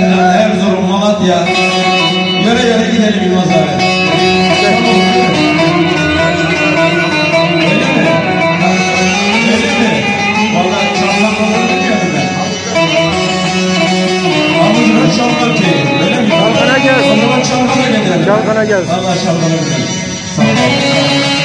da yöre yöre gidelim Yılmaz abi. Öyle mi? Öyle mi? Olur mu diyorum ben. Amuzuna çalmak değil. Öyle mi? Çalkana gelsin. O zaman çalkana gidelim. Çalkana gelsin. Gidelim. Sağ ol.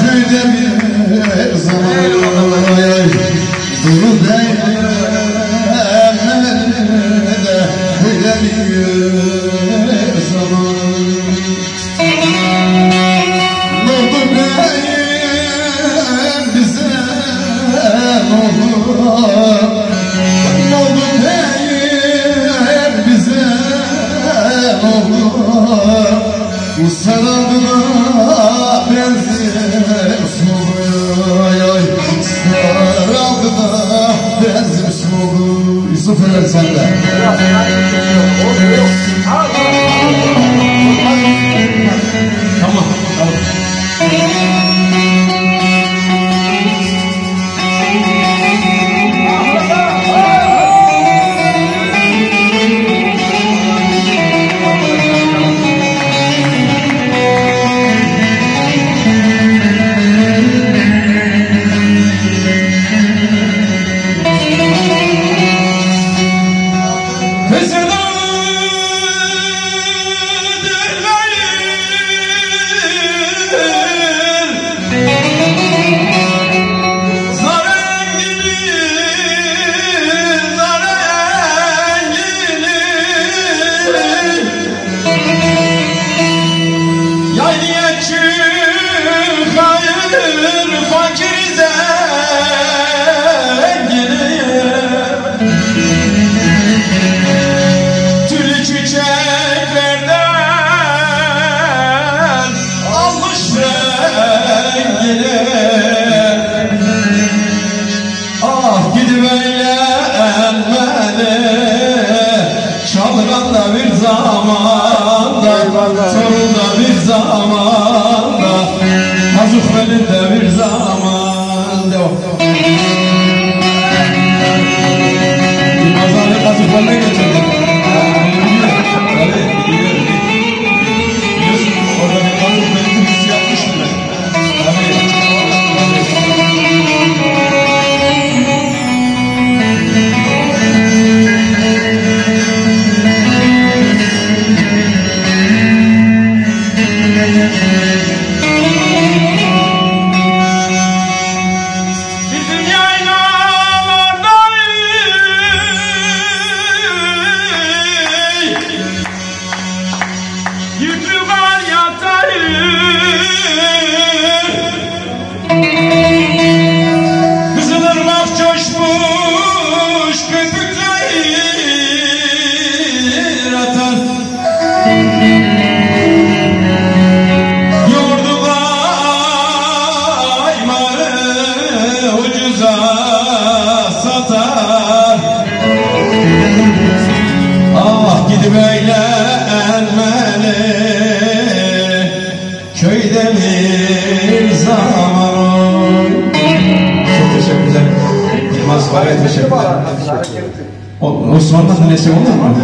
Köyde bir zaman Duru eylemeli Bu saraldılar benzin soluyor Saraldılar benzin soluyor Yusuf Eren sende Tamam. Tamam. Ah gidip eğlenmeli Köyde bir zaman. Çok teşekkürler Yılmaz Bey'e teşekkürler Osman'dan dinlesek olur mu?